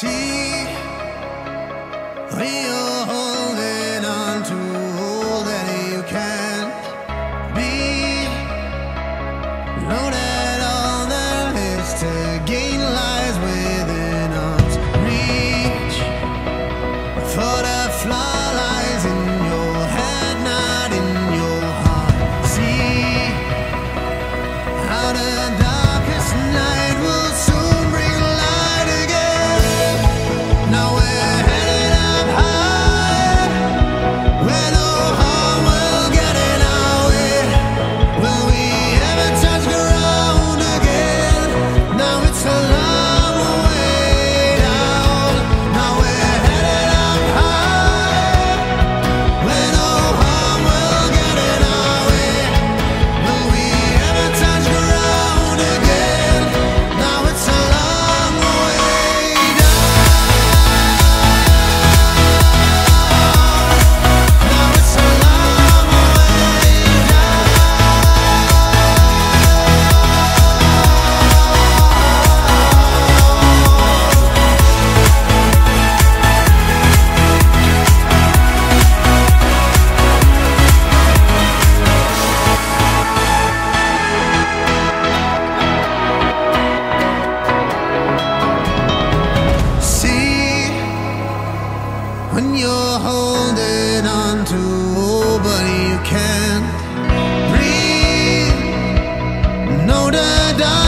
She real when you're holding on to oh, but you can't breathe. No, da, da.